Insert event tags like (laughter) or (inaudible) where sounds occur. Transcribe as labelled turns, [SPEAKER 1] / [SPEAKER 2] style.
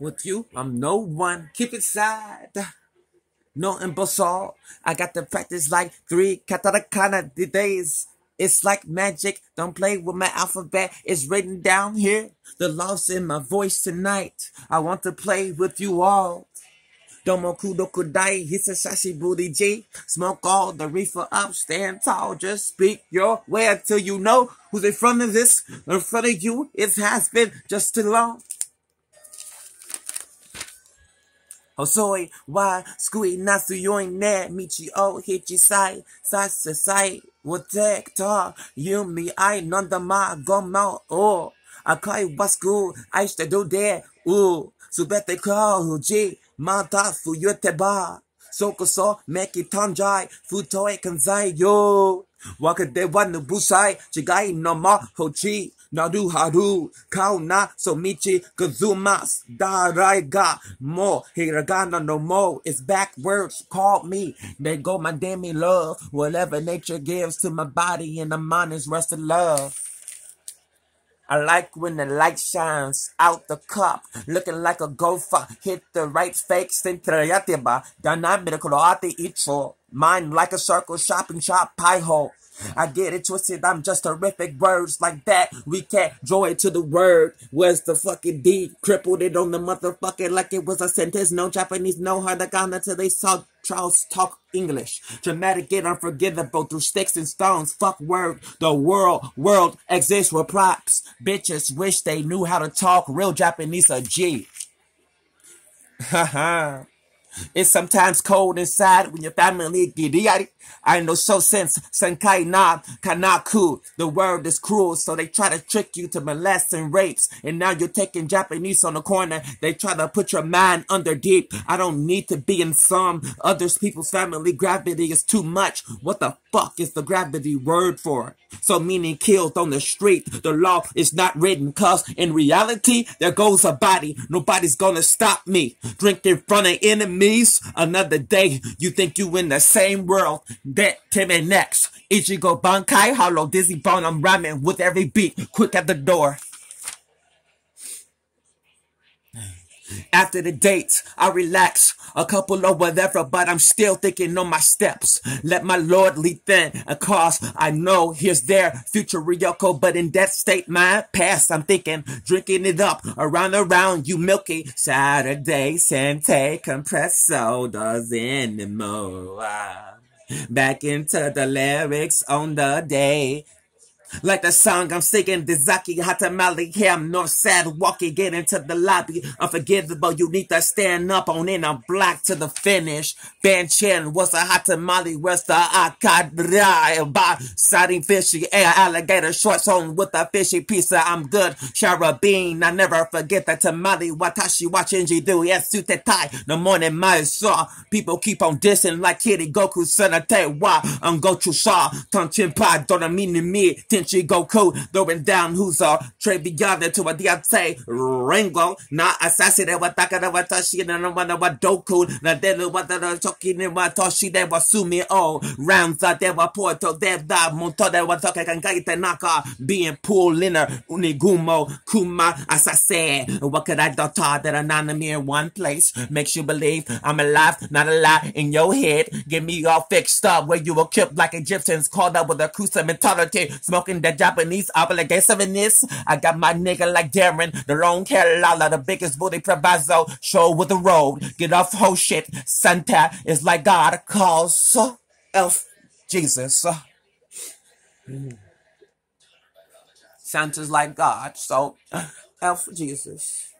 [SPEAKER 1] With you, I'm no one. Keep it side. No imbecile. I got to practice like three katakana days. It's like magic. Don't play with my alphabet. It's written down here. The loss in my voice tonight. I want to play with you all. Domo kudo kudai, hisashi booty G. Smoke all the reefer up, stand tall, just speak your way until you know who's in front of this. In front of you, it has been just too long. 細いは救いなすよいね。道を引き裂い、させさい。をてくと、弓合い飲んだまごまを。赤いバスク、愛してるで、う。すべて工事、また冬ってば。そこそ、めきたんじゃい、太い関西よ。わけではぬぶさい、違いのまほち。Nadu haru kauna somichi kazumas daraiga mo hiragana no mo. It's backwards. Call me. They go my demi love. Whatever nature gives to my body and the mind is rest of love. I like when the light shines out the cup, looking like a gopher. Hit the right fake centrayatiba. Dynamic ate icho. Mine like a circle shopping shop pie hole. I get it twisted. I'm just horrific words like that. We can't draw it to the word. Where's the fucking D? Crippled it on the motherfucker like it was a sentence. No Japanese, no hiragana till they saw Charles talk English. Dramatic and unforgivable through sticks and stones. Fuck word. The world, world exists with props. Bitches wish they knew how to talk real Japanese a G. (laughs) Haha. It's sometimes cold inside when your family gidiyari. I know so sense senkai na kanaku. The world is cruel, so they try to trick you to molest and rapes. And now you're taking Japanese on the corner. They try to put your mind under deep. I don't need to be in some others people's family. Gravity is too much. What the fuck is the gravity word for? So meaning killed on the street. The law is not written cause in reality, there goes a body. Nobody's gonna stop me. Drink in front of enemies. Another day, you think you in the same world. That Timmy next. Ichigo Bankai, hollow dizzy bone. I'm rhyming with every beat. Quick at the door. After the dates, I relax a couple of whatever, but I'm still thinking on my steps. Let my Lord lead then, cause I know here's their future Ryoko, but in that state, my past, I'm thinking, drinking it up around around you milky Saturday, Sante, compresso, does anymore. Back into the lyrics on the day. Like the song I'm singing, Dizaki Hatamali here. I'm not sad walking, get into the lobby. Unforgivable, you need to stand up on in a black to the finish. Ben Chen was a Hatamali, where's the Akadrai? By sighting fishy air, alligator shorts on with a fishy pizza. I'm good. Shara Bean, I never forget that tamale. Watashi watching you do. Yes, sutetai. The morning my saw. People keep on dissing like Kitty Goku Sanate. Why? I'm Gochu Sha. Tonchin Pai, don't mean to me. Tenchi Goku, throwing down who's a Trey beyond to a Diate Ringo, not assassin de wataka de watashi and na denu what the talking in what toshi de wasumi oh rounds out de wa porto de da monto de wa toka kan kaite naka being pool linner unigumo kuma asase. What could I do that anonymous in one place makes you believe I'm alive, not alive in your head. Get me all fixed up where you were kept like Egyptians called up with a Kusa mentality, smoking the Japanese obligativeness. I got my nigga like Darren, the long hair lala, the biggest booty proviso, show with the road. Get off whole shit. Santa is like God calls elf Jesus. Santa's like God, so elf Jesus.